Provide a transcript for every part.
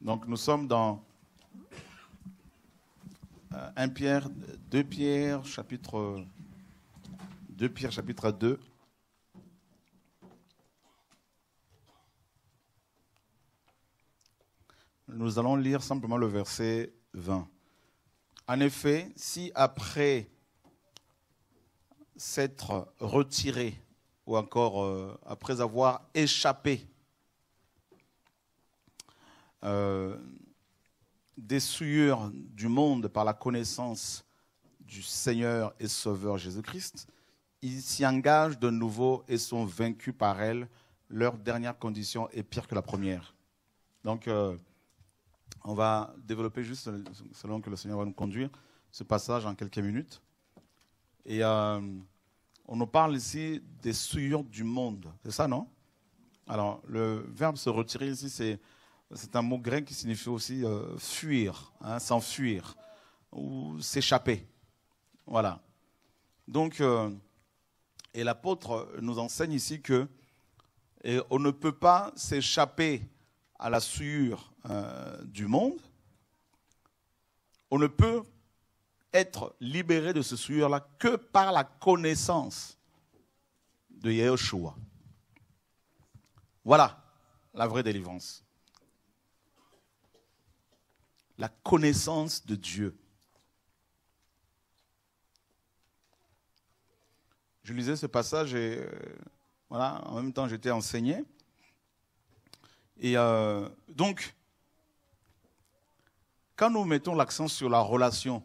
Donc nous sommes dans 1 Pierre, 2 Pierre, chapitre 2 Pierre, chapitre 2. Nous allons lire simplement le verset 20. En effet, si après s'être retiré ou encore euh, après avoir échappé euh, des souillures du monde par la connaissance du Seigneur et Sauveur Jésus-Christ, ils s'y engagent de nouveau et sont vaincus par elle. Leur dernière condition est pire que la première. Donc, euh, on va développer juste, selon que le Seigneur va nous conduire, ce passage en quelques minutes. Et euh, on nous parle ici des souillures du monde. C'est ça, non? Alors, le verbe se retirer ici, c'est, un mot grec qui signifie aussi euh, fuir, hein, s'enfuir ou s'échapper. Voilà. Donc, euh, et l'apôtre nous enseigne ici que on ne peut pas s'échapper à la souillure euh, du monde. On ne peut être libéré de ce souillure-là que par la connaissance de Yeshua. Voilà la vraie délivrance. La connaissance de Dieu. Je lisais ce passage et euh, voilà, en même temps j'étais enseigné. Et euh, donc, quand nous mettons l'accent sur la relation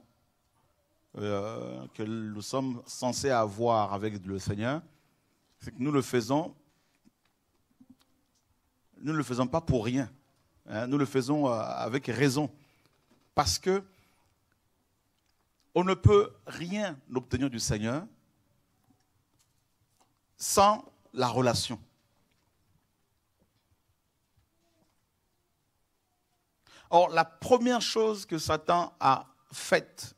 euh, que nous sommes censés avoir avec le Seigneur, c'est que nous le faisons, nous ne le faisons pas pour rien. Hein, nous le faisons avec raison. Parce que on ne peut rien obtenir du Seigneur sans la relation. Or, la première chose que Satan a faite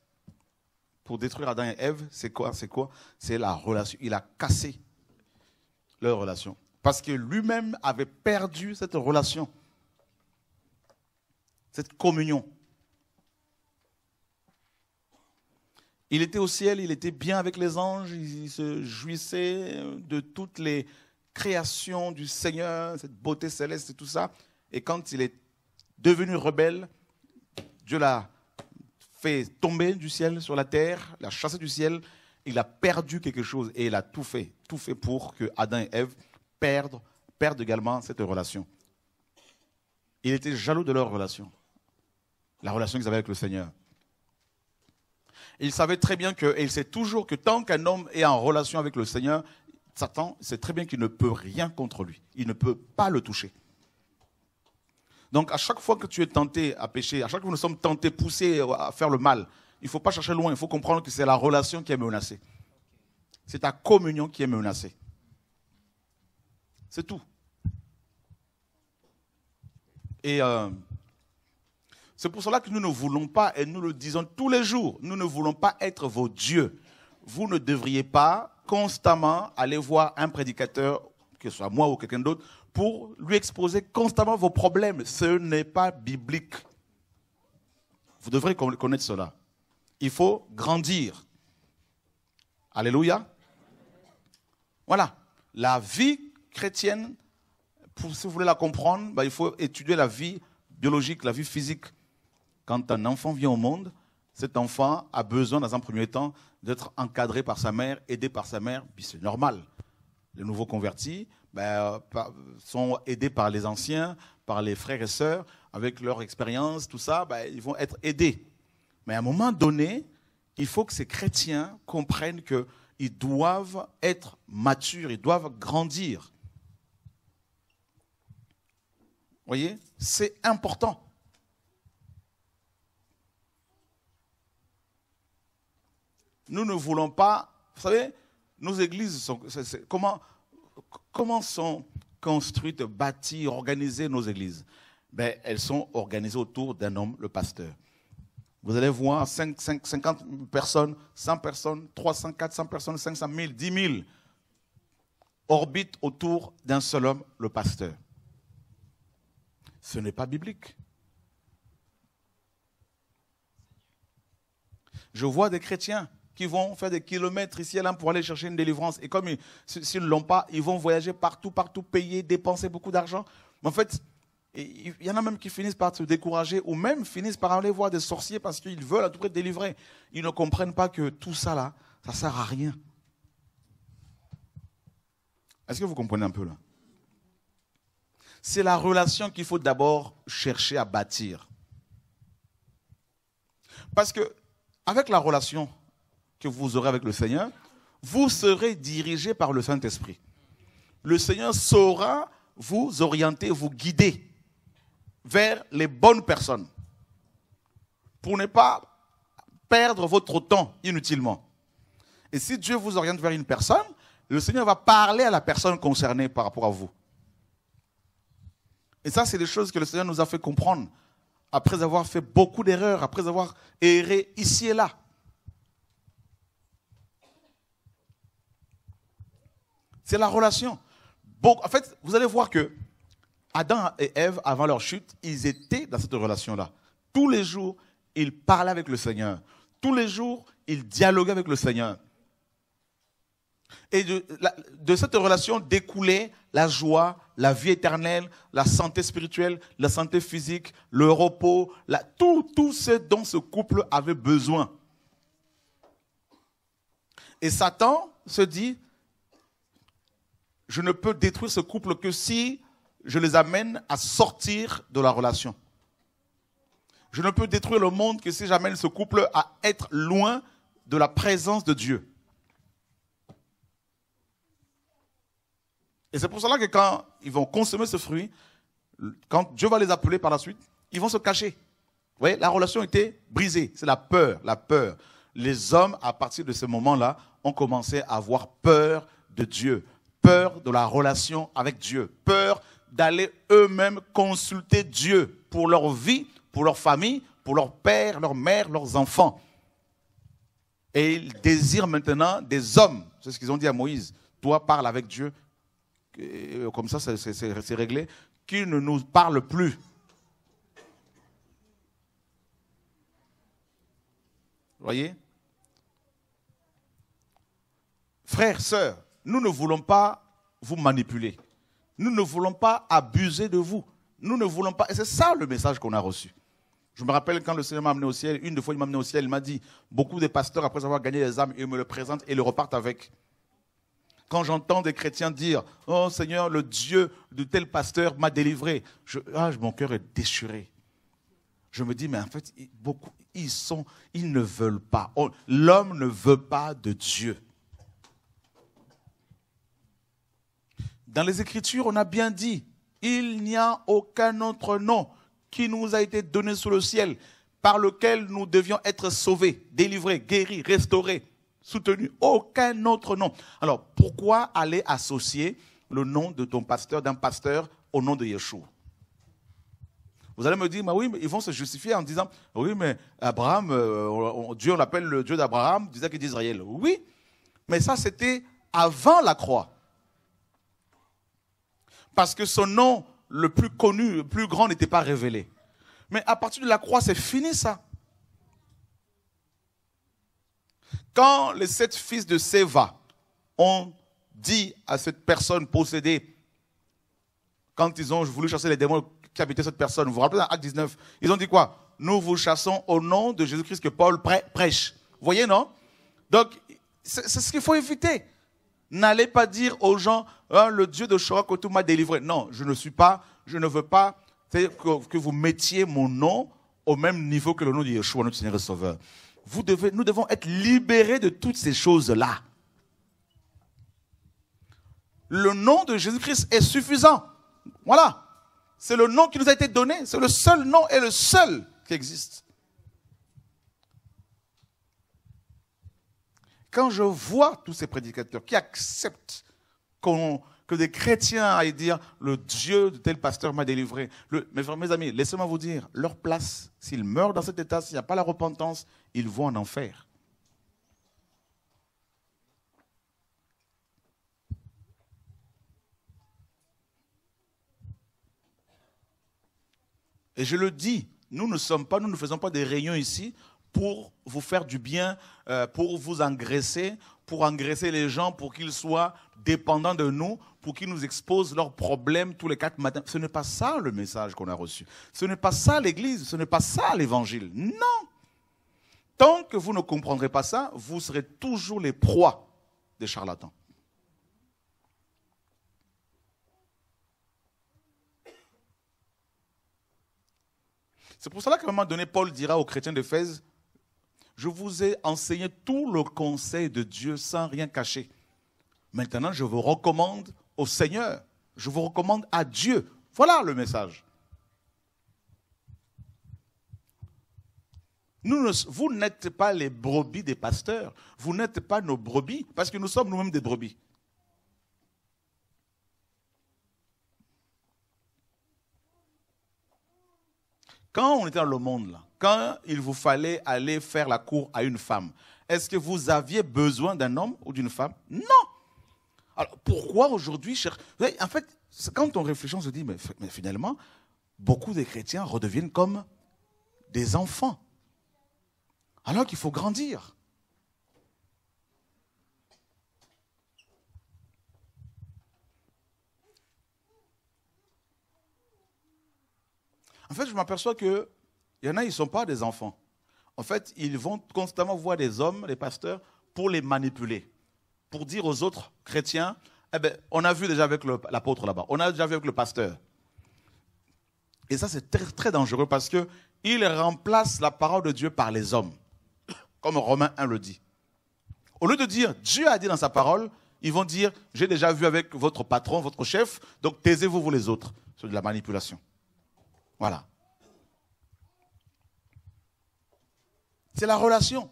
pour détruire Adam et Ève, c'est quoi? C'est quoi? C'est la relation. Il a cassé leur relation. Parce que lui-même avait perdu cette relation, cette communion. Il était au ciel, il était bien avec les anges, il se jouissait de toutes les créations du Seigneur, cette beauté céleste et tout ça. Et quand il est devenu rebelle, Dieu l'a fait tomber du ciel sur la terre, l'a chassé du ciel, il a perdu quelque chose et il a tout fait, tout fait pour que Adam et Ève perdent, perdent également cette relation. Il était jaloux de leur relation, la relation qu'ils avaient avec le Seigneur. Il savait très bien que, et il sait toujours que tant qu'un homme est en relation avec le Seigneur, Satan sait très bien qu'il ne peut rien contre lui. Il ne peut pas le toucher. Donc à chaque fois que tu es tenté à pécher, à chaque fois que nous sommes tentés, poussés à faire le mal, il ne faut pas chercher loin, il faut comprendre que c'est la relation qui est menacée. C'est ta communion qui est menacée. C'est tout. Et euh, c'est pour cela que nous ne voulons pas, et nous le disons tous les jours, nous ne voulons pas être vos dieux. Vous ne devriez pas constamment aller voir un prédicateur, que ce soit moi ou quelqu'un d'autre, pour lui exposer constamment vos problèmes. Ce n'est pas biblique. Vous devrez connaître cela. Il faut grandir. Alléluia. Voilà. La vie chrétienne, pour, si vous voulez la comprendre, ben, il faut étudier la vie biologique, la vie physique. Quand un enfant vient au monde, cet enfant a besoin, dans un premier temps, d'être encadré par sa mère, aidé par sa mère. C'est normal. Les nouveaux convertis ben, sont aidés par les anciens, par les frères et sœurs, avec leur expérience, tout ça, ben, ils vont être aidés. Mais à un moment donné, il faut que ces chrétiens comprennent qu'ils doivent être matures, ils doivent grandir. Vous voyez C'est important. Nous ne voulons pas, vous savez, nos églises sont, comment, comment sont construites, bâties, organisées nos églises? Ben, Elles sont organisées autour d'un homme, le pasteur. Vous allez voir 5, 5, 50 personnes, 100 personnes, 300, 400 personnes, 500 000, 10 000 orbitent autour d'un seul homme, le pasteur. Ce n'est pas biblique. Je vois des chrétiens qui vont faire des kilomètres ici et là pour aller chercher une délivrance. Et comme s'ils ne l'ont pas, ils vont voyager partout, partout, payer, dépenser beaucoup d'argent. Mais en fait, il y en a même qui finissent par se décourager ou même finissent par aller voir des sorciers parce qu'ils veulent à tout prix délivrer. Ils ne comprennent pas que tout ça là, ça ne sert à rien. Est-ce que vous comprenez un peu là? C'est la relation qu'il faut d'abord chercher à bâtir. Parce que avec la relation que vous aurez avec le Seigneur, vous serez dirigé par le Saint-Esprit. Le Seigneur saura vous orienter, vous guider vers les bonnes personnes pour ne pas perdre votre temps inutilement. Et si Dieu vous oriente vers une personne, le Seigneur va parler à la personne concernée par rapport à vous. Et ça, c'est des choses que le Seigneur nous a fait comprendre après avoir fait beaucoup d'erreurs, après avoir erré ici et là. C'est la relation. en fait, vous allez voir que Adam et Ève, avant leur chute, ils étaient dans cette relation-là. Tous les jours, ils parlaient avec le Seigneur. Tous les jours, ils dialoguaient avec le Seigneur. Et de, cette relation découlait la joie, la vie éternelle, la santé spirituelle, la santé physique, le repos, tout, tout ce dont ce couple avait besoin. Et Satan se dit, je ne peux détruire ce couple que si je les amène à sortir de la relation. Je ne peux détruire le monde que si j'amène ce couple à être loin de la présence de Dieu. Et c'est pour cela que quand ils vont consommer ce fruit, quand Dieu va les appeler par la suite, ils vont se cacher. Vous voyez, la relation était brisée. C'est la peur, la peur. Les hommes, à partir de ce moment-là, ont commencé à avoir peur de Dieu, peur de la relation avec Dieu, peur d'aller eux-mêmes consulter Dieu pour leur vie, pour leur famille, pour leur père, leur mère, leurs enfants. Et ils désirent maintenant des hommes. C'est ce qu'ils ont dit à Moïse. Toi, parle avec Dieu euh, comme ça c'est réglé, qu'il ne nous parle plus. Voyez? Frères, sœurs, nous ne voulons pas vous manipuler. Nous ne voulons pas abuser de vous. Nous ne voulons pas. Et c'est ça le message qu'on a reçu. Je me rappelle quand le Seigneur m'a amené au ciel, une fois il m'a amené au ciel, il m'a dit beaucoup de pasteurs, après avoir gagné les âmes, ils me le présentent et le repartent avec. Quand j'entends des chrétiens dire Oh Seigneur, le Dieu de tel pasteur m'a délivré, ah, mon cœur est déchiré. Je me dis, mais en fait, beaucoup, ils, sont, ils ne veulent pas. Oh, l'homme ne veut pas de Dieu. Dans les Écritures, on a bien dit, il n'y a aucun autre nom qui nous a été donné sous le ciel par lequel nous devions être sauvés, délivrés, guéris, restaurés soutenu. Aucun autre nom. Alors, pourquoi aller associer le nom de ton pasteur, d'un pasteur, au nom de Yeshua? Vous allez me dire, mais oui, mais ils vont se justifier en disant, oui, mais Abraham, euh, Dieu, on l'appelle le Dieu d'Abraham, disait qu'il d'Israël. Oui, mais ça, c'était avant la croix. Parce que son nom le plus connu, le plus grand n'était pas révélé. Mais à partir de la croix, c'est fini ça. Quand les sept fils de Séva ont dit à cette personne possédée, quand ils ont voulu chasser les démons qui habitaient cette personne, vous vous rappelez dans Acte 19, ils ont dit quoi? Nous vous chassons au nom de Jésus-Christ que Paul prêche. Vous voyez, non? Donc, c'est ce qu'il faut éviter. N'allez pas dire aux gens, hein, le Dieu de tout m'a délivré. Non, je ne suis pas, je ne veux pas que, que vous mettiez mon nom au même niveau que le nom de Yeshua, notre Seigneur et Sauveur nous devons être libérés de toutes ces choses-là. Le nom de Jésus-Christ est suffisant. Voilà. C'est le nom qui nous a été donné. C'est le seul nom et le seul qui existe. Quand je vois tous ces prédicateurs qui acceptent que des chrétiens aillent dire le Dieu de tel pasteur m'a délivré. mes, mes amis, laissez-moi vous dire, leur place, s'ils meurent dans cet état, s'il n'y a pas la repentance, ils vont en enfer. Et je le dis, nous ne sommes pas, nous ne faisons pas des réunions ici pour vous faire du bien, euh, pour vous engraisser, pour engraisser les gens, pour qu'ils soient dépendants de nous, pour qu'ils nous exposent leurs problèmes tous les quatre matins. Ce n'est pas ça le message qu'on a reçu. Ce n'est pas ça l'Église, ce n'est pas ça l'Évangile. Non. Tant que vous ne comprendrez pas ça, vous serez toujours les proies des charlatans. C'est pour cela qu'à un moment donné, Paul dira aux chrétiens d'Éphèse, je vous ai enseigné tout le conseil de Dieu sans rien cacher. Maintenant, je vous recommande au Seigneur. Je vous recommande à Dieu. Voilà le message. Vous n'êtes pas les brebis des pasteurs. Vous n'êtes pas nos brebis parce que nous sommes nous-mêmes des brebis. Quand on était dans le monde, là, quand il vous fallait aller faire la cour à une femme, est-ce que vous aviez besoin d'un homme ou d'une femme? Non. Alors pourquoi aujourd'hui En fait, quand on réfléchit, on se dit, mais, mais finalement, beaucoup de chrétiens redeviennent comme des enfants. Alors qu'il faut grandir. En fait, je m'aperçois qu'il y en a, ils ne sont pas des enfants. En fait, ils vont constamment voir des hommes, les pasteurs, pour les manipuler. Pour dire aux autres chrétiens, eh ben, on a vu déjà avec l'apôtre là-bas, on a déjà vu avec le pasteur. Et ça, c'est très, très dangereux parce qu'ils remplacent la parole de Dieu par les hommes, comme Romain 1 le dit. Au lieu de dire Dieu a dit dans sa parole, ils vont dire j'ai déjà vu avec votre patron, votre chef, donc taisez-vous vous les autres. C'est de la manipulation. Voilà. C'est la relation.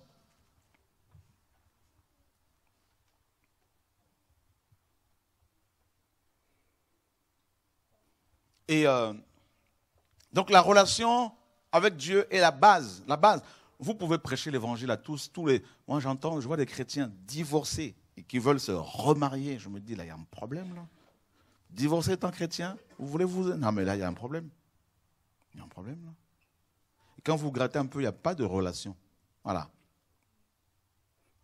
Et euh, donc la relation avec Dieu est la base, la base. Vous pouvez prêcher l'évangile à tous, tous les. Moi j'entends, je vois des chrétiens divorcés et qui veulent se remarier. Je me dis là il y a un problème là. Divorcer étant chrétien, vous voulez vous Non mais là il y a un problème. Il y a un problème là. Et quand vous grattez un peu, il n'y a pas de relation. Voilà.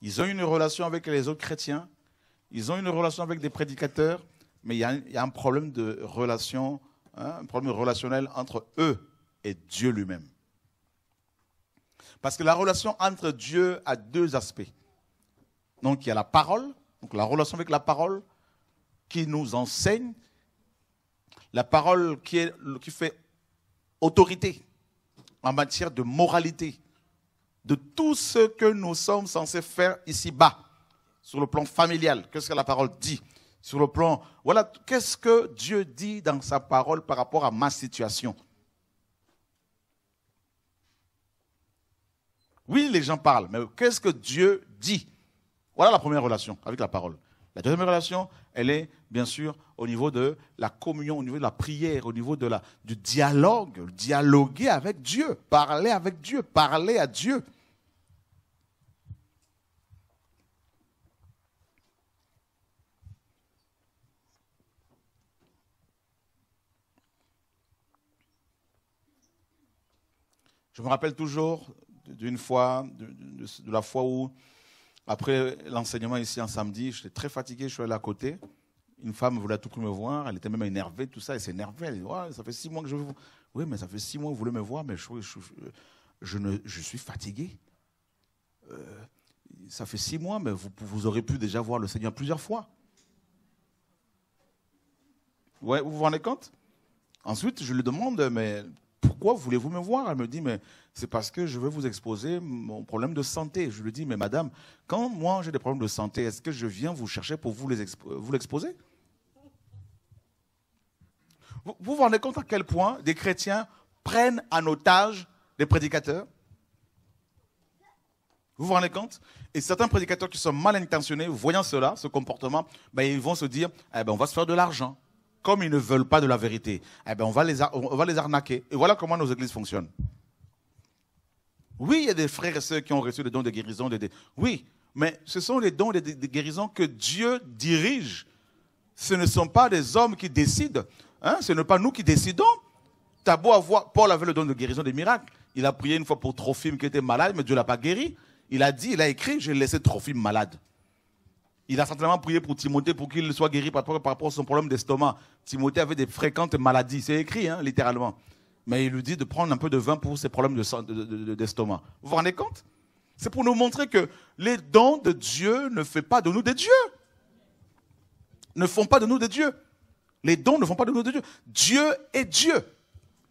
Ils ont une relation avec les autres chrétiens, ils ont une relation avec des prédicateurs, mais il y a, un problème de relation, hein, un problème relationnel entre eux et Dieu lui-même. Parce que la relation entre Dieu a deux aspects. Donc il y a la parole, donc la relation avec la parole qui nous enseigne, la parole qui, fait autorité en matière de moralité, de tout ce que nous sommes censés faire ici-bas, sur le plan familial. Qu'est-ce que la parole dit Sur le plan, voilà, qu'est-ce que Dieu dit dans sa parole par rapport à ma situation? Oui, les gens parlent, mais qu'est-ce que Dieu dit? Voilà la première relation avec la parole. La deuxième relation, elle est bien sûr au niveau de la communion, au niveau de la prière, au niveau de la, du dialogue, dialoguer avec Dieu, parler avec Dieu, parler à Dieu. Je me rappelle toujours d'une fois, de, la fois où après l'enseignement ici un samedi, j'étais très fatigué, je suis allé à côté. Une femme voulait à tout prix me voir, elle était même énervée, tout ça, elle s'énervait. Elle dit Ça fait six mois que je veux vous. Oui, mais ça fait six mois que vous voulez me voir, mais je, suis fatigué. Euh, ça fait six mois, mais vous, vous aurez pu déjà voir le Seigneur plusieurs fois. Ouais, vous vous rendez compte? Ensuite, je lui demande, mais pourquoi voulez-vous me voir? Elle me dit, mais c'est parce que je veux vous exposer mon problème de santé. Je lui dis, mais madame, quand moi j'ai des problèmes de santé, est-ce que je viens vous chercher pour vous l'exposer? Vous, vous vous rendez compte à quel point des chrétiens prennent en otage des prédicateurs? Vous vous rendez compte? Et certains prédicateurs qui sont mal intentionnés, voyant cela, ce comportement, ben, ils vont se dire, eh ben, on va se faire de l'argent. Comme ils ne veulent pas de la vérité, eh ben, on, va les, arnaquer. Et voilà comment nos églises fonctionnent. Oui, il y a des frères et sœurs qui ont reçu des dons de guérison. Oui, mais ce sont les dons de, guérison que Dieu dirige. Ce ne sont pas des hommes qui décident. Hein? Ce n'est pas nous qui décidons. T'as beau avoir, Paul avait le don de guérison des miracles. Il a prié une fois pour Trophime qui était malade, mais Dieu ne l'a pas guéri. Il a dit, il a écrit, j'ai laissé Trophime malade. Il a certainement prié pour Timothée pour qu'il soit guéri par, rapport à son problème d'estomac. Timothée avait des fréquentes maladies. C'est écrit, hein, littéralement. Mais il lui dit de prendre un peu de vin pour ses problèmes d'estomac. vous vous rendez compte? C'est pour nous montrer que les dons de Dieu ne font pas de nous des dieux. Ne font pas de nous des dieux. Les dons ne font pas de nous des dieux. Dieu est Dieu.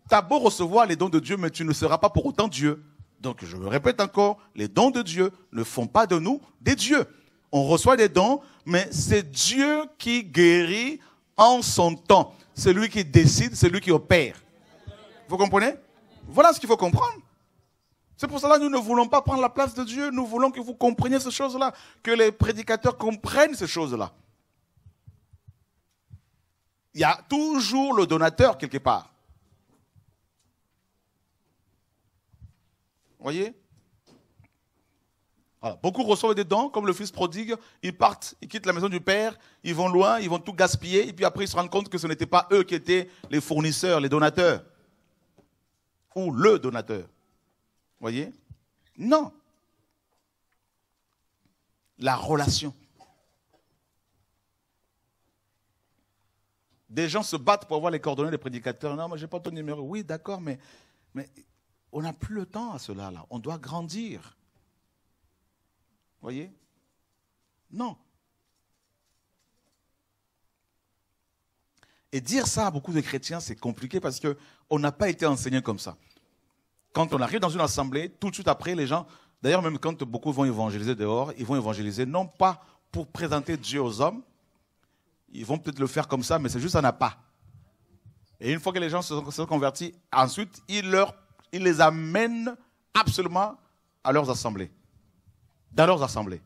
Tu as beau recevoir les dons de Dieu, mais tu ne seras pas pour autant Dieu. Donc je me répète encore, les dons de Dieu ne font pas de nous des dieux. On reçoit des dons, mais c'est Dieu qui guérit en son temps. C'est lui qui décide, c'est lui qui opère. Vous comprenez? Voilà ce qu'il faut comprendre. C'est pour cela que nous ne voulons pas prendre la place de Dieu. Nous voulons que vous compreniez ces choses-là, que les prédicateurs comprennent ces choses-là. Il y a toujours le donateur quelque part. voyez? Beaucoup reçoivent des dons, comme le fils prodigue. Ils partent, ils quittent la maison du père, ils vont loin, ils vont tout gaspiller, et puis après ils se rendent compte que ce n'était pas eux qui étaient les fournisseurs, les donateurs. Ou le donateur. voyez? Non. La relation. Des gens se battent pour avoir les coordonnées des prédicateurs. Non, moi, je n'ai pas ton numéro. Oui, d'accord, mais, mais on n'a plus le temps à cela, là. On doit grandir. Voyez? Non. Et dire ça à beaucoup de chrétiens, c'est compliqué parce qu'on n'a pas été enseigné comme ça. Quand on arrive dans une assemblée, tout de suite après, les gens, d'ailleurs même quand beaucoup vont évangéliser dehors, ils vont évangéliser non pas pour présenter Dieu aux hommes, ils vont peut-être le faire comme ça, mais c'est juste un pas. Et une fois que les gens se sont convertis, ensuite, ils leur ils les amènent absolument à leurs assemblées. Dans leurs assemblées.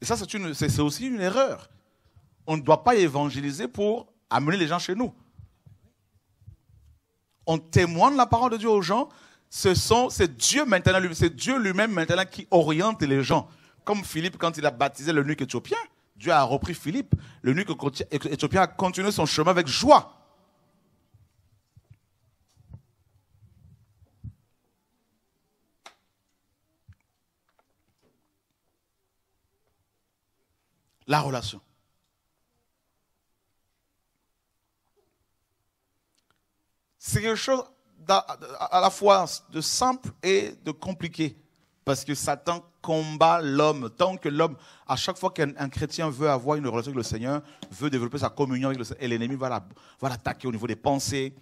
Et ça, c'est aussi une erreur. On ne doit pas évangéliser pour amener les gens chez nous. On témoigne la parole de Dieu aux gens. Ce c'est Dieu maintenant, c'est Dieu lui-même maintenant qui oriente les gens. Comme Philippe, quand il a baptisé le nuque éthiopien, Dieu a repris Philippe. Le nuque éthiopien a continué son chemin avec joie. La relation. C'est quelque chose à la fois de simple et de compliqué. Parce que Satan combat l'homme. Tant que l'homme, à chaque fois qu'un chrétien veut avoir une relation avec le Seigneur, veut développer sa communion avec le Seigneur, et l'ennemi va l'attaquer au niveau des pensées.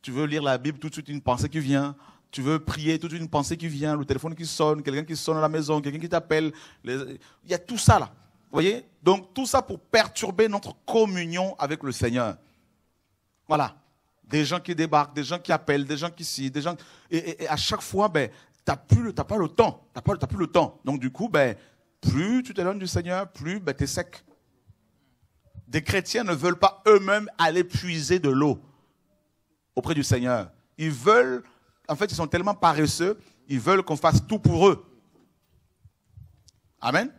Tu veux lire la Bible, tout de suite une pensée qui vient. Tu veux prier, tout de une pensée qui vient. Le téléphone qui sonne, quelqu'un qui sonne à la maison, quelqu'un qui t'appelle. Il y a tout ça là voyez? Donc tout ça pour perturber notre communion avec le Seigneur. Voilà. Des gens qui débarquent, des gens qui appellent, des gens qui s'y, des gens. Et, à chaque fois, ben, t'as plus, pas le temps. T'as plus le temps. Donc du coup, ben, plus tu t'éloignes du Seigneur, plus ben, tu es sec. Des chrétiens ne veulent pas eux-mêmes aller puiser de l'eau auprès du Seigneur. Ils veulent, en fait, ils sont tellement paresseux, ils veulent qu'on fasse tout pour eux. Amen?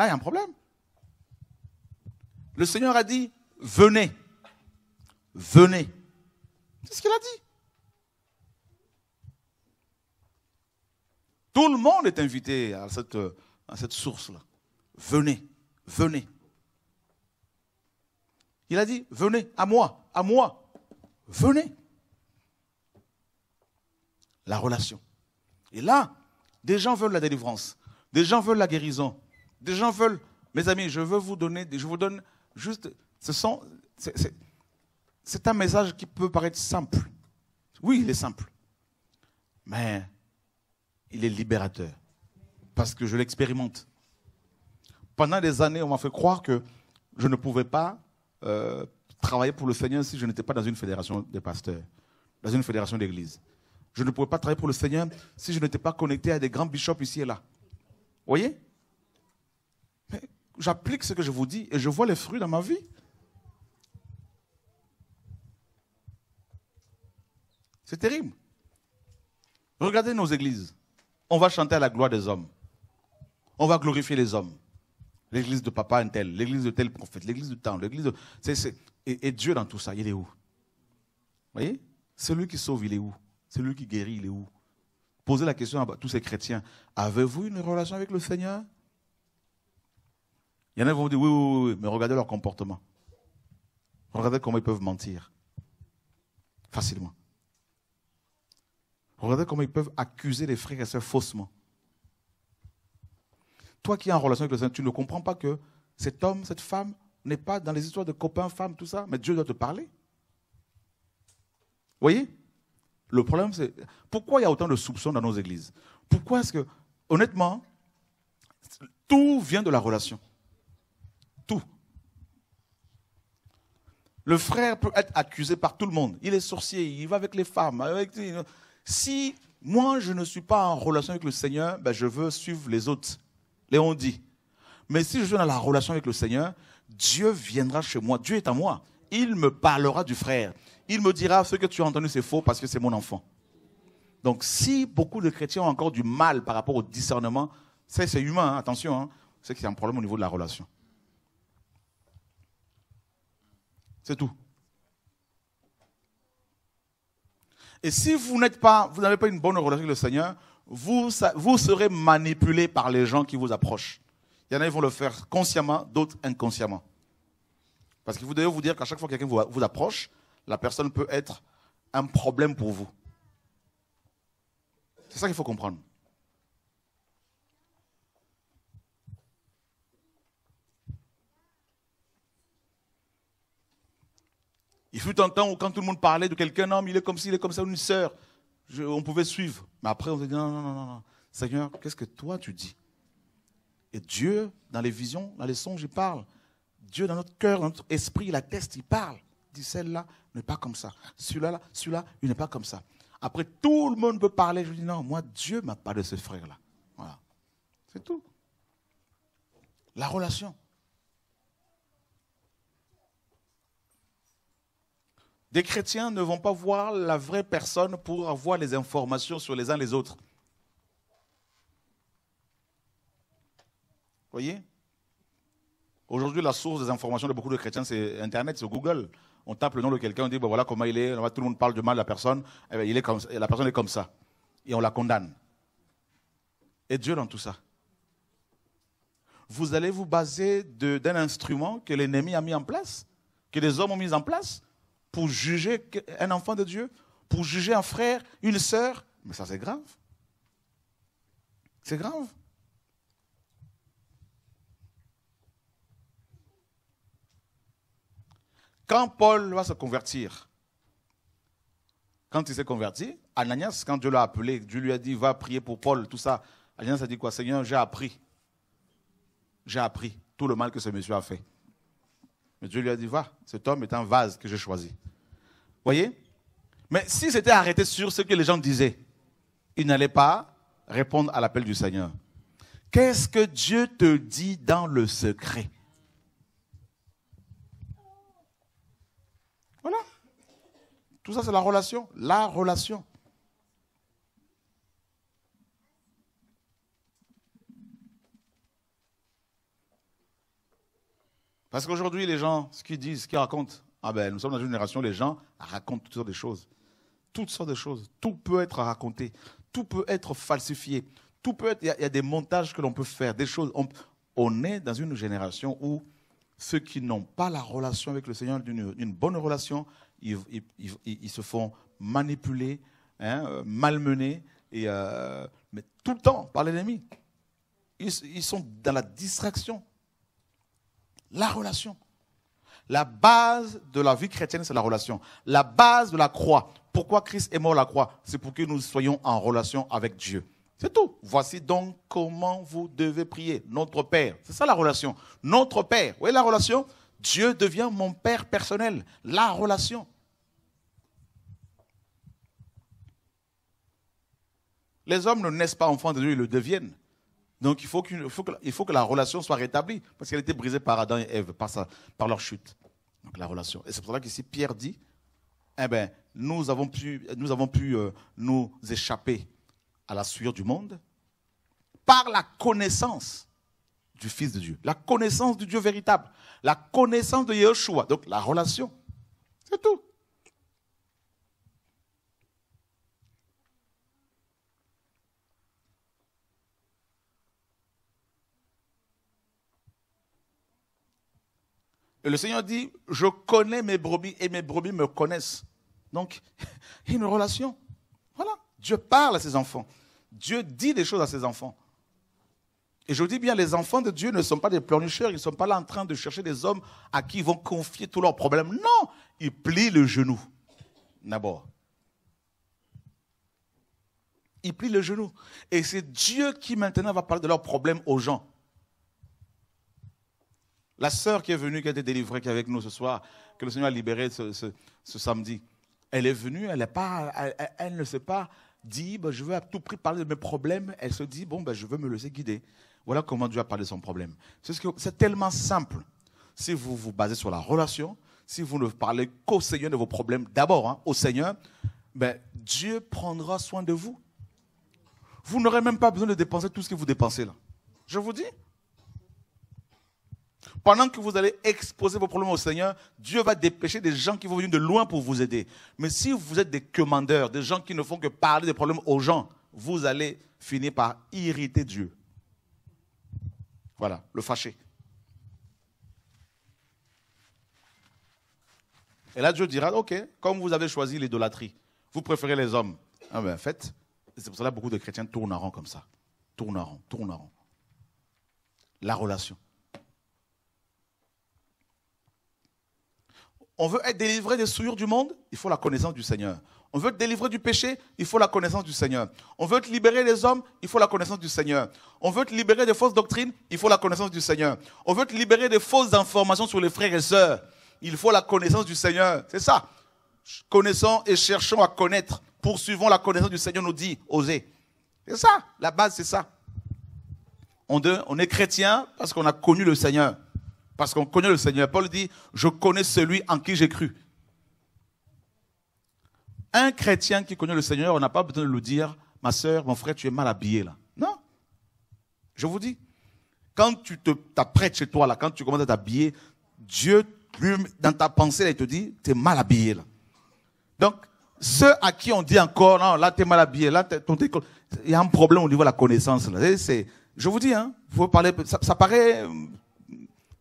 Là, il y a un problème. Le Seigneur a dit, venez, venez. C'est ce qu'il a dit. Tout le monde est invité à cette, à cette source-là. Venez, venez. Il a dit, venez, à moi, à moi, venez. La relation. Et là, des gens veulent la délivrance, des gens veulent la guérison, des gens veulent, mes amis, je veux vous donner, je vous donne juste, ce sont, c'est un message qui peut paraître simple. Oui, il est simple. Mais il est libérateur. Parce que je l'expérimente. Pendant des années, on m'a fait croire que je ne pouvais pas euh, travailler pour le Seigneur si je n'étais pas dans une fédération de pasteurs, dans une fédération d'église. Je ne pourrais pas travailler pour le Seigneur si je n'étais pas connecté à des grands bishops ici et là. Vous voyez? J'applique ce que je vous dis et je vois les fruits dans ma vie. C'est terrible. Regardez nos églises. On va chanter à la gloire des hommes. On va glorifier les hommes. L'église de papa tel, l'église de tel prophète, l'église de temps, l'église de... Et, Dieu dans tout ça, il est où? Vous voyez? Celui qui sauve, il est où? Celui qui guérit, il est où? Posez la question à tous ces chrétiens. Avez-vous une relation avec le Seigneur? Il y en a qui vont vous dire oui, oui, oui, mais regardez leur comportement. Regardez comment ils peuvent mentir. Facilement. Regardez comment ils peuvent accuser les frères et sœurs faussement. Toi qui es en relation avec le Seigneur, tu ne comprends pas que cet homme, cette femme, n'est pas dans les histoires de copains, femmes, tout ça, mais Dieu doit te parler. Vous voyez? Le problème, c'est pourquoi il y a autant de soupçons dans nos églises? Pourquoi est-ce que, honnêtement, tout vient de la relation? Le frère peut être accusé par tout le monde. Il est sorcier, il va avec les femmes. Si moi, je ne suis pas en relation avec le Seigneur, ben, je veux suivre les autres. Léon dit. Mais si je suis dans la relation avec le Seigneur, Dieu viendra chez moi. Dieu est à moi. Il me parlera du frère. Il me dira ce que tu as entendu, c'est faux parce que c'est mon enfant. Donc, si beaucoup de chrétiens ont encore du mal par rapport au discernement, c'est humain, hein, attention, hein, c'est qu'il y a un problème au niveau de la relation. C'est tout. Et si vous n'êtes pas, vous n'avez pas une bonne relation avec le Seigneur, vous, vous serez manipulé par les gens qui vous approchent. Il y en a qui vont le faire consciemment, d'autres inconsciemment. Parce que vous devez vous dire qu'à chaque fois que quelqu'un vous, vous approche, la personne peut être un problème pour vous. C'est ça qu'il faut comprendre. Il fut un temps où quand tout le monde parlait de quelqu'un, homme, il est comme ci, il est comme ça, une sœur, on pouvait suivre. Mais après, on se dit, non, non, non, non. Seigneur, qu'est-ce que toi tu dis? Et Dieu, dans les visions, dans les songes, il parle. Dieu, dans notre cœur, dans notre esprit, il atteste, il parle. Il dit, celle-là n'est pas comme ça. Celui-là, celui-là, il n'est pas comme ça. Après, tout le monde peut parler. Je dis, non, moi, Dieu m'a pas de ce frère-là. Voilà. C'est tout. La relation. Des chrétiens ne vont pas voir la vraie personne pour avoir les informations sur les uns les autres. Voyez? Aujourd'hui, la source des informations de beaucoup de chrétiens, c'est Internet, c'est Google. On tape le nom de quelqu'un, on dit, voilà comment il est, tout le monde parle de mal de la personne, eh il est la personne est comme ça. Et on la condamne. Et Dieu dans tout ça. Vous allez vous baser d'un instrument que l'ennemi a mis en place, que les hommes ont mis en place, pour juger un enfant de Dieu, pour juger un frère, une sœur. Mais ça, c'est grave. C'est grave. Quand Paul va se convertir, quand il s'est converti, Ananias, quand Dieu l'a appelé, Dieu lui a dit, va prier pour Paul, tout ça. Ananias a dit quoi? Seigneur, j'ai appris. J'ai appris tout le mal que ce monsieur a fait. Mais Dieu lui a dit, va, cet homme est un vase que j'ai choisi. Voyez? Mais si c'était arrêté sur ce que les gens disaient, il n'allait pas répondre à l'appel du Seigneur. Qu'est-ce que Dieu te dit dans le secret? Voilà. Tout ça, c'est la relation. La relation. Parce qu'aujourd'hui, les gens, ce qu'ils disent, ce qu'ils racontent, ah ben, nous sommes dans une génération les gens racontent toutes sortes de choses. Toutes sortes de choses. Tout peut être raconté. Tout peut être falsifié. Tout peut être. Il y, a, des montages que l'on peut faire, des choses. On, est dans une génération où ceux qui n'ont pas la relation avec le Seigneur, une, bonne relation, ils, se font manipuler, hein, malmener, et, euh, mais tout le temps par l'ennemi. ils sont dans la distraction. La relation. La base de la vie chrétienne, c'est la relation. La base de la croix. Pourquoi Christ est mort à la croix? C'est pour que nous soyons en relation avec Dieu. C'est tout. Voici donc comment vous devez prier. Notre Père. C'est ça la relation. Notre Père. Vous voyez la relation? Dieu devient mon Père personnel. La relation. Les hommes ne naissent pas enfants de Dieu, ils le deviennent. Donc il faut, que, faut que la relation soit rétablie, parce qu'elle été brisée par Adam et Ève, par, par leur chute. Donc la relation. Et c'est pour ça qu'ici Pierre dit, eh ben, nous avons pu, nous, avons pu euh, nous échapper à la sueur du monde par la connaissance du Fils de Dieu, la connaissance du Dieu véritable, la connaissance de Yeshua, donc la relation. C'est tout. Et le Seigneur dit, je connais mes brebis et mes brebis me connaissent. Donc, il y a une relation. Voilà. Dieu parle à ses enfants. Dieu dit des choses à ses enfants. Et je vous dis bien, les enfants de Dieu ne sont pas des pleurnicheurs, ils ne sont pas là en train de chercher des hommes à qui ils vont confier tous leurs problèmes. Non, ils plient le genou. D'abord. Ils plient le genou. Et c'est Dieu qui maintenant va parler de leurs problèmes aux gens. La sœur qui est venue, qui a été délivrée, qui est avec nous ce soir, que le Seigneur a libérée ce, samedi, elle est venue, elle, pas, elle, ne s'est pas dit, bah, je veux à tout prix parler de mes problèmes. Elle se dit, bon, ben, je veux me laisser guider. Voilà comment Dieu a parlé de son problème. C'est tellement simple. Si vous vous basez sur la relation, si vous ne parlez qu'au Seigneur de vos problèmes, d'abord hein, au Seigneur, ben, Dieu prendra soin de vous. Vous n'aurez même pas besoin de dépenser tout ce que vous dépensez là. Je vous dis. Pendant que vous allez exposer vos problèmes au Seigneur, Dieu va dépêcher des gens qui vont venir de loin pour vous aider. Mais si vous êtes des commandeurs, des gens qui ne font que parler des problèmes aux gens, vous allez finir par irriter Dieu. Voilà, le fâcher. Et là, Dieu dira, OK, comme vous avez choisi l'idolâtrie, vous préférez les hommes. Ah ben, faites. C'est pour cela que beaucoup de chrétiens tournent en rond comme ça. Tournent en rond, tournent en rond. La relation. On veut être délivré des souillures du monde, il faut la connaissance du Seigneur. On veut être délivré du péché, il faut la connaissance du Seigneur. On veut te libérer des hommes, il faut la connaissance du Seigneur. On veut te libérer des fausses doctrines, il faut la connaissance du Seigneur. On veut te libérer des fausses informations sur les frères et sœurs, il faut la connaissance du Seigneur. C'est ça. Connaissons et cherchons à connaître. Poursuivons la connaissance du Seigneur, nous dit oser. C'est ça, la base, c'est ça. On est chrétien parce qu'on a connu le Seigneur. Parce qu'on connaît le Seigneur. Paul dit, je connais celui en qui j'ai cru. Un chrétien qui connaît le Seigneur, on n'a pas besoin de lui dire, ma soeur, mon frère, tu es mal habillé là. Non. Je vous dis, quand tu t'apprêtes chez toi là, quand tu commences à t'habiller, Dieu, dans ta pensée, il te dit, tu es mal habillé là. Donc, ceux à qui on dit encore, non, là, tu es mal habillé, là, il y a un problème au niveau de la connaissance. Je vous dis, hein, faut parler, ça, paraît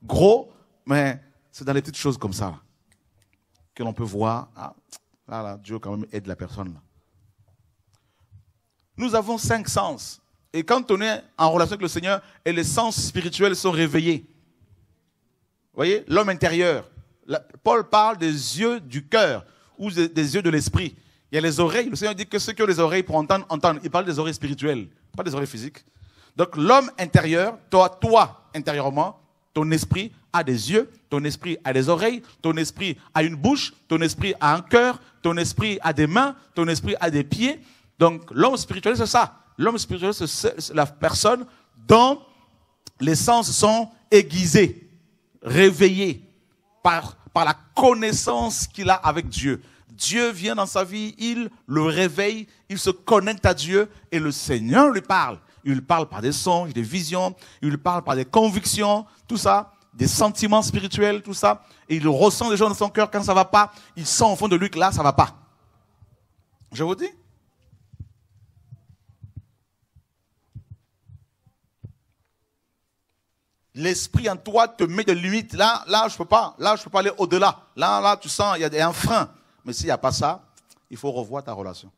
gros, mais c'est dans les petites choses comme ça que l'on peut voir. Ah, Là, Dieu quand même aide la personne. Nous avons cinq sens. Et quand on est en relation avec le Seigneur, et les sens spirituels sont réveillés. Vous voyez, l'homme intérieur. Paul parle des yeux du cœur ou des yeux de l'esprit. Il y a les oreilles. Le Seigneur dit que ceux qui ont les oreilles pour entendre, entendre. Il parle des oreilles spirituelles, pas des oreilles physiques. Donc l'homme intérieur, toi, toi intérieurement, ton esprit a des yeux, ton esprit a des oreilles, ton esprit a une bouche, ton esprit a un cœur, ton esprit a des mains, ton esprit a des pieds. Donc l'homme spirituel, c'est ça. L'homme spirituel, c'est la personne dont les sens sont aiguisés, réveillés par, par la connaissance qu'il a avec Dieu. Dieu vient dans sa vie, il le réveille, il se connecte à Dieu et le Seigneur lui parle. Il parle par des songes, des visions, il parle par des convictions, tout ça des sentiments spirituels, tout ça. Et il ressent des choses dans son cœur quand ça va pas. Il sent au fond de lui que là, ça va pas. Je vous dis. L'esprit en toi te met des limites. Là, là, je peux pas. Là, je peux pas aller au-delà. Là, là, tu sens, il y a un frein. Mais s'il n'y a pas ça, il faut revoir ta relation.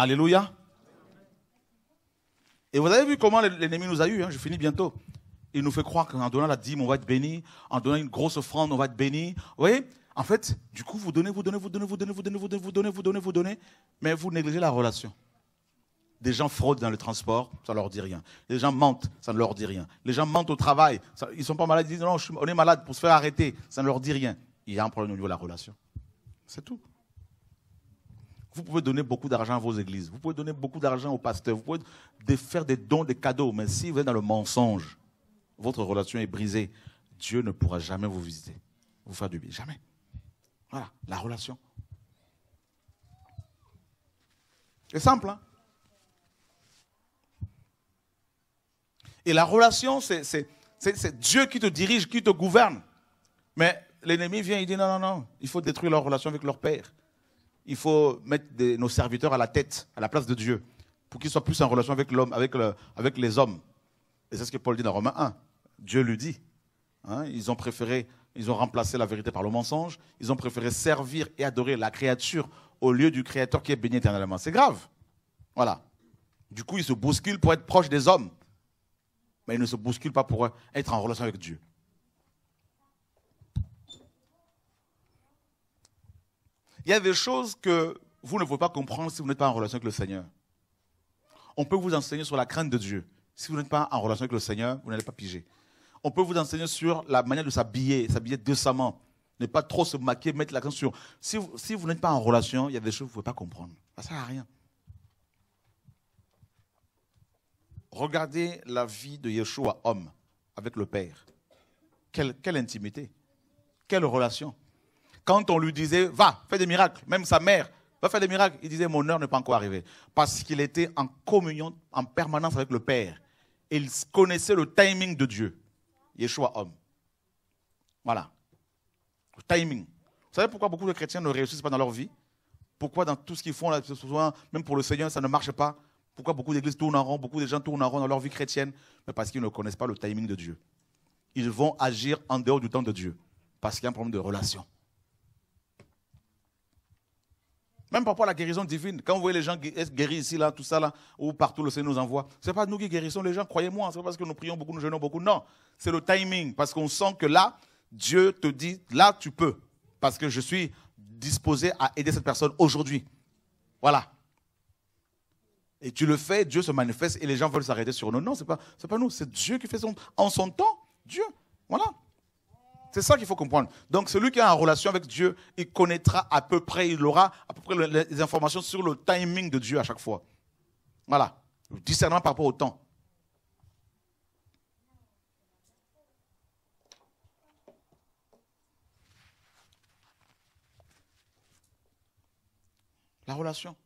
Alléluia. Et vous avez vu comment l'ennemi nous a eu, hein, je finis bientôt. Il nous fait croire qu'en donnant la dîme, on va être béni, en donnant une grosse offrande, on va être béni. Vous voyez? En fait, du coup, vous donnez, vous donnez, vous donnez, vous donnez, vous donnez, vous donnez, vous donnez, vous donnez, vous donnez, mais vous négligez la relation. Des gens fraudent dans le transport, ça ne leur dit rien. Les gens mentent, ça ne leur dit rien. Les gens mentent au travail, ils ne sont pas malades, ils disent non, on est malade pour se faire arrêter, ça ne leur dit rien. Il y a un problème au niveau de la relation. C'est tout. Vous pouvez donner beaucoup d'argent à vos églises, vous pouvez donner beaucoup d'argent aux pasteurs, vous pouvez faire des dons, des cadeaux, mais si vous êtes dans le mensonge, votre relation est brisée, Dieu ne pourra jamais vous visiter, vous faire du bien. Jamais. Voilà, la relation. C'est simple, hein Et la relation, c'est Dieu qui te dirige, qui te gouverne. Mais l'ennemi vient, il dit non, non, non, il faut détruire leur relation avec leur Père. Il faut mettre nos serviteurs à la tête, à la place de Dieu, pour qu'ils soient plus en relation avec l'homme, avec, les hommes. Et c'est ce que Paul dit dans Romains 1. Dieu lui dit. Hein, ils ont préféré, ils ont remplacé la vérité par le mensonge. Ils ont préféré servir et adorer la créature au lieu du Créateur qui est béni éternellement. C'est grave. Voilà. Du coup, ils se bousculent pour être proches des hommes. Mais ils ne se bousculent pas pour être en relation avec Dieu. Il y a des choses que vous ne pouvez pas comprendre si vous n'êtes pas en relation avec le Seigneur. On peut vous enseigner sur la crainte de Dieu. Si vous n'êtes pas en relation avec le Seigneur, vous n'allez pas piger. On peut vous enseigner sur la manière de s'habiller, s'habiller décemment. Ne pas trop se maquiller, mettre l'accent sur. Si vous, n'êtes pas en relation, il y a des choses que vous ne pouvez pas comprendre. Ça ne sert à rien. Regardez la vie de Yeshua, homme, avec le Père. Quelle intimité. Quelle relation. Quand on lui disait, va, fais des miracles, même sa mère, va faire des miracles, il disait, mon heure n'est pas encore arrivée. Parce qu'il était en communion en permanence avec le Père. Il connaissait le timing de Dieu. Yeshua, homme. Voilà. Le timing. Vous savez pourquoi beaucoup de chrétiens ne réussissent pas dans leur vie? Pourquoi dans tout ce qu'ils font, même pour le Seigneur, ça ne marche pas? Pourquoi beaucoup d'églises tournent en rond, beaucoup de gens tournent en rond dans leur vie chrétienne? Mais parce qu'ils ne connaissent pas le timing de Dieu. Ils vont agir en dehors du temps de Dieu. Parce qu'il y a un problème de relation. Même par rapport à la guérison divine, quand vous voyez les gens guéris ici, là, tout ça, là, ou partout le Seigneur nous envoie, ce n'est pas nous qui guérissons les gens, croyez-moi, ce n'est pas parce que nous prions beaucoup, nous jeûnons beaucoup, non. C'est le timing, parce qu'on sent que là, Dieu te dit, là, tu peux, parce que je suis disposé à aider cette personne aujourd'hui. Voilà. Et tu le fais, Dieu se manifeste et les gens veulent s'arrêter sur nous. Non, ce n'est pas, pas nous, c'est Dieu qui fait son, en son temps, Dieu. Voilà. C'est ça qu'il faut comprendre. Donc celui qui est en relation avec Dieu, il connaîtra à peu près, il aura à peu près les informations sur le timing de Dieu à chaque fois. Voilà. Le discernement par rapport au temps. La relation.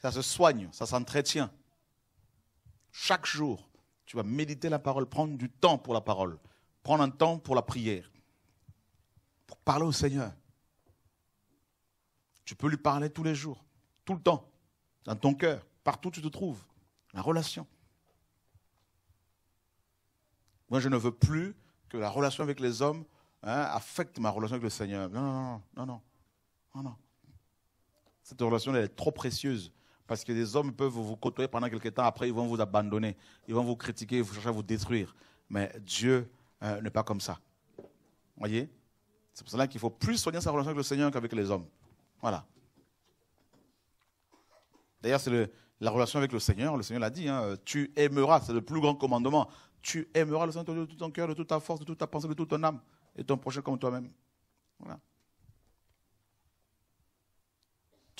Ça se soigne, ça s'entretient. Chaque jour, tu vas méditer la parole, prendre du temps pour la parole, prendre un temps pour la prière, pour parler au Seigneur. Tu peux lui parler tous les jours, tout le temps, dans ton cœur, partout où tu te trouves. La relation. Moi, je ne veux plus que la relation avec les hommes hein, affecte ma relation avec le Seigneur. Non, non, non, non, non, non. Cette relation elle est trop précieuse parce que des hommes peuvent vous côtoyer pendant quelques temps, après ils vont vous abandonner, ils vont vous critiquer, ils vont chercher à vous détruire. Mais Dieu euh, n'est pas comme ça. Voyez? C'est pour cela qu'il faut plus soigner sa relation avec le Seigneur qu'avec les hommes. Voilà. D'ailleurs, c'est la relation avec le Seigneur. Le Seigneur l'a dit, hein, tu aimeras, c'est le plus grand commandement. Tu aimeras le Seigneur de tout ton cœur, de toute ta force, de toute ta pensée, de toute ton âme, et ton prochain comme toi-même. Voilà.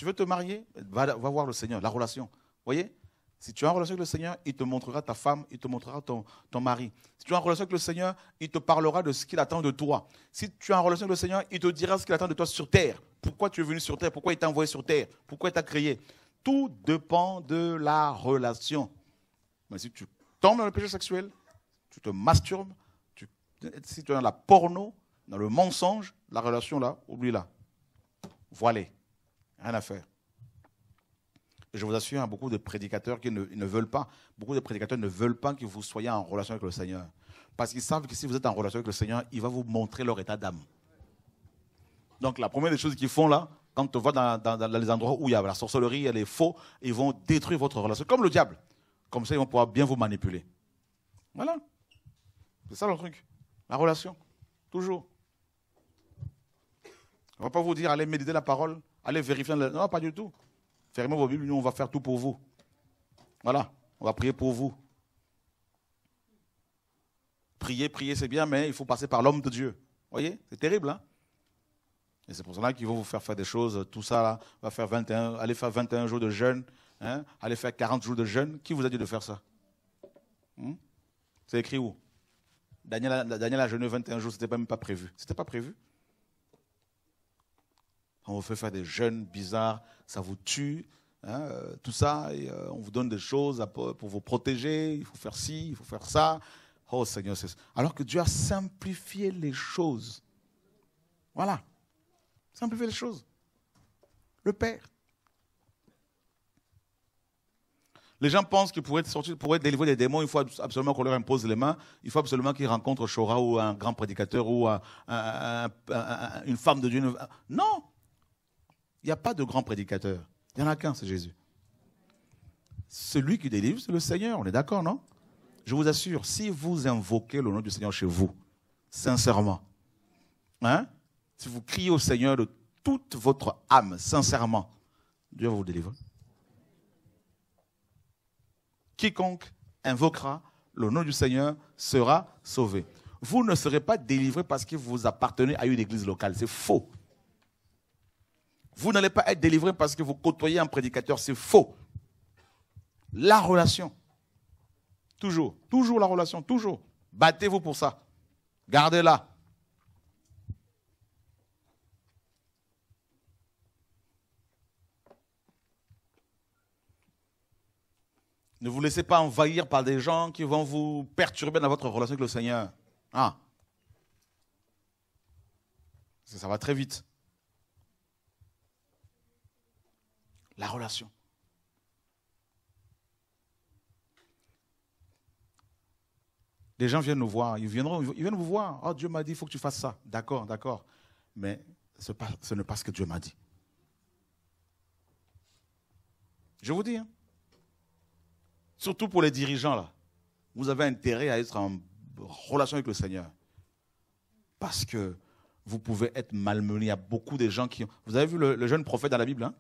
Tu veux te marier va, voir le Seigneur, la relation. voyez? Si tu as une relation avec le Seigneur, il te montrera ta femme, il te montrera ton, mari. Si tu as une relation avec le Seigneur, il te parlera de ce qu'il attend de toi. Si tu as une relation avec le Seigneur, il te dira ce qu'il attend de toi sur terre. Pourquoi tu es venu sur terre? Pourquoi il t'a envoyé sur terre? Pourquoi il t'a créé? Tout dépend de la relation. Mais si tu tombes dans le péché sexuel, tu te masturbes, si tu es dans la porno, dans le mensonge, la relation là, oublie-la. Voilà. Rien à faire. je vous assure, a beaucoup de prédicateurs qui ne, veulent pas, beaucoup de prédicateurs ne veulent pas que vous soyez en relation avec le Seigneur. Parce qu'ils savent que si vous êtes en relation avec le Seigneur, il va vous montrer leur état d'âme. Donc la première des choses qu'ils font là, quand on va dans, les endroits où il y a la sorcellerie, elle est faux, ils vont détruire votre relation, comme le diable. Comme ça, ils vont pouvoir bien vous manipuler. Voilà. C'est ça le truc. La relation. Toujours. On ne va pas vous dire, allez méditer la parole, allez vérifier. Non, pas du tout. Fermez vos Bibles, nous, on va faire tout pour vous. Voilà, on va prier pour vous. Prier, prier, c'est bien, mais il faut passer par l'homme de Dieu. Vous voyez C'est terrible, hein Et c'est pour cela qu'ils vont vous faire faire des choses. Tout ça, là, va faire 21, allez faire 21 jours de jeûne, hein, allez faire 40 jours de jeûne. Qui vous a dit de faire ça? Hmm? C'est écrit où? Daniel, Daniel a jeûné 21 jours, ce n'était même pas prévu. Ce n'était pas prévu? On vous fait faire des jeûnes bizarres, ça vous tue, hein, euh, tout ça, euh, on vous donne des choses pour, vous protéger, il faut faire ci, il faut faire ça. Oh Seigneur, c'est Alors que Dieu a simplifié les choses. Voilà. Simplifié les choses. Le Père. Les gens pensent que pour être sorti, des démons, il faut absolument qu'on leur impose les mains. Il faut absolument qu'ils rencontrent Chora ou un grand prédicateur ou une femme de Dieu. Non. Il n'y a pas de grand prédicateur. Il n'y en a qu'un, c'est Jésus. Celui qui délivre, c'est le Seigneur. On est d'accord, non? Je vous assure, si vous invoquez le nom du Seigneur chez vous, sincèrement, hein, si vous criez au Seigneur de toute votre âme, sincèrement, Dieu vous délivrer. Quiconque invoquera le nom du Seigneur sera sauvé. Vous ne serez pas délivré parce que vous appartenez à une église locale. C'est faux. Vous n'allez pas être délivré parce que vous côtoyez un prédicateur. C'est faux. La relation. Toujours. Toujours la relation. Toujours. Battez-vous pour ça. Gardez-la. Ne vous laissez pas envahir par des gens qui vont vous perturber dans votre relation avec le Seigneur. Ah. Ça va très vite. La relation. Les gens viennent nous voir, ils, viendront, ils viennent vous voir. Oh, Dieu m'a dit, il faut que tu fasses ça. D'accord, d'accord. Mais ce n'est pas ce que Dieu m'a dit. Je vous dis, hein, surtout pour les dirigeants, là, vous avez intérêt à être en relation avec le Seigneur. Parce que vous pouvez être malmené. Il y a beaucoup de gens qui... Vous avez vu le, jeune prophète dans la Bible, hein,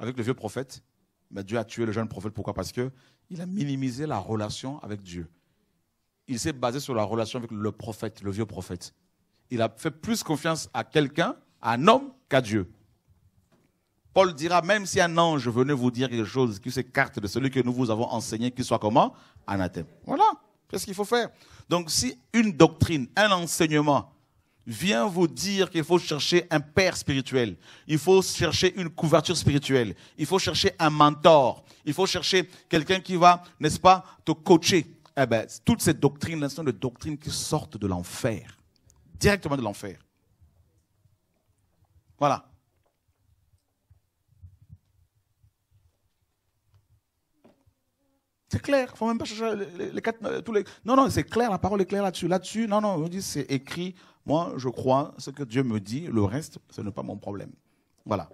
avec le vieux prophète Mais Dieu a tué le jeune prophète. Pourquoi? Parce qu'il a minimisé la relation avec Dieu. Il s'est basé sur la relation avec le prophète, le vieux prophète. Il a fait plus confiance à quelqu'un, à un homme, qu'à Dieu. Paul dira, même si un ange venait vous dire quelque chose qui s'écarte de celui que nous vous avons enseigné, qu'il soit comment? Anathème. Voilà, c'est ce qu'il faut faire? Donc si une doctrine, un enseignement vient vous dire qu'il faut chercher un père spirituel, il faut chercher une couverture spirituelle, il faut chercher un mentor, il faut chercher quelqu'un qui va, n'est-ce pas, te coacher. Eh bien, toutes ces doctrines sont des doctrines qui sortent de l'enfer, directement de l'enfer. Voilà. C'est clair, il ne faut même pas chercher les, quatre, euh, tous les... Non, non, c'est clair, la parole est claire là-dessus. Là-dessus, non, non, on dit c'est écrit. Moi, je crois ce que Dieu me dit. Le reste, ce n'est pas mon problème. Voilà.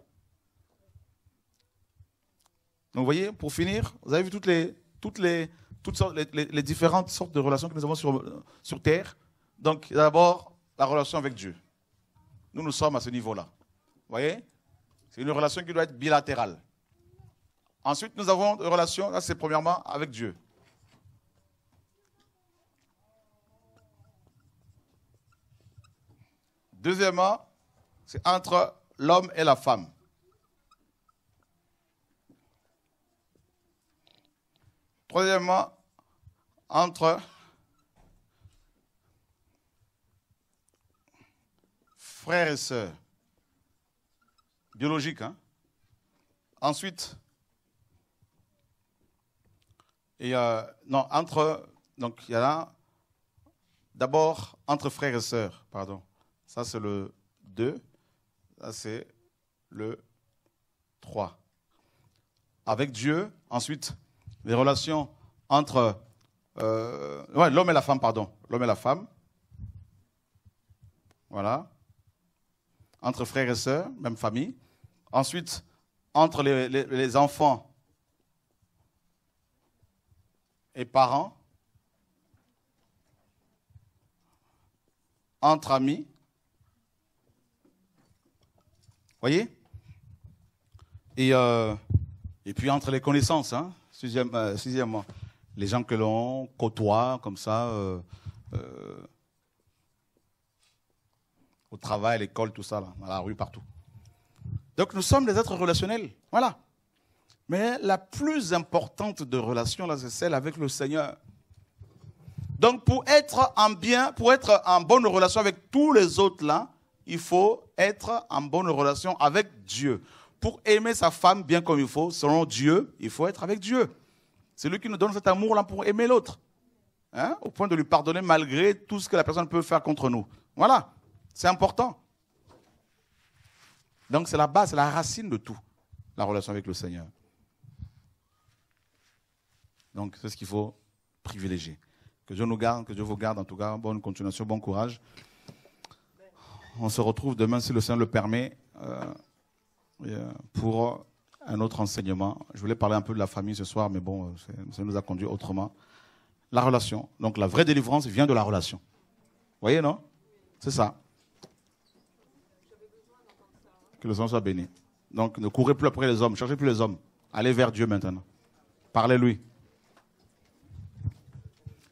Donc, vous voyez, pour finir, vous avez vu toutes les, différentes sortes de relations que nous avons sur, sur Terre. Donc, d'abord, la relation avec Dieu. Nous, nous sommes à ce niveau-là. Vous voyez? C'est une relation qui doit être bilatérale. Ensuite, nous avons une relation, là c'est premièrement avec Dieu. Deuxièmement, c'est entre l'homme et la femme. Troisièmement, entre frères et sœurs. Biologique, hein? Ensuite, et euh, non, entre, donc il y a là, d'abord entre frères et sœurs, pardon. Ça c'est le 2, ça c'est le 3. Avec Dieu, ensuite, les relations entre euh, l'homme et la femme, pardon. L'homme et la femme. Voilà. Entre frères et sœurs, même famille. Ensuite, entre les enfants et parents, entre amis, Voyez? Et, euh, et puis entre les connaissances, hein, sixième, euh, sixièmement, les gens que l'on côtoie comme ça, euh, au travail, à l'école, tout ça, là, dans la rue, partout. Donc nous sommes des êtres relationnels. Voilà. Mais la plus importante de relations, c'est celle avec le Seigneur. Donc pour être en bien, pour être en bonne relation avec tous les autres là, il faut être en bonne relation avec Dieu. Pour aimer sa femme bien comme il faut, selon Dieu, il faut être avec Dieu. C'est lui qui nous donne cet amour-là pour aimer l'autre. Hein, au point de lui pardonner malgré tout ce que la personne peut faire contre nous. Voilà, c'est important. Donc c'est la base, c'est la racine de tout, la relation avec le Seigneur. Donc c'est ce qu'il faut privilégier. Que Dieu nous garde, que Dieu vous garde en tout cas. Bonne continuation, bon courage. On se retrouve demain, si le Seigneur le permet, euh, euh, pour un autre enseignement. Je voulais parler un peu de la famille ce soir, mais bon, ça nous a conduit autrement. La relation. Donc la vraie délivrance vient de la relation. Vous voyez, non? C'est ça. Que le Seigneur soit béni. Donc ne courez plus après les hommes, cherchez plus les hommes. Allez vers Dieu maintenant. Parlez-lui.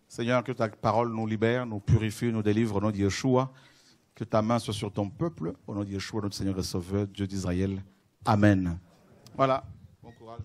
Seigneur, que ta parole nous libère, nous purifie, nous délivre nom de Yeshua. Que ta main soit sur ton peuple, au nom de Yeshua, notre Seigneur et Sauveur, Dieu d'Israël. Amen. Voilà. Bon courage.